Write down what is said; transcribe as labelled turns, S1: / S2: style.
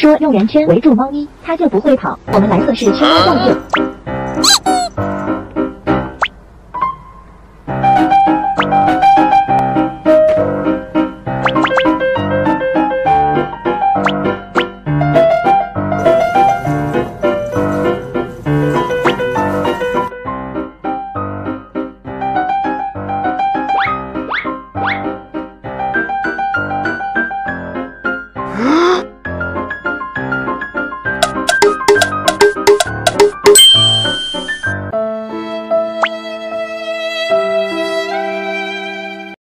S1: 说用圆圈围住猫咪，它就不会跑。我们来测试圈猫效应。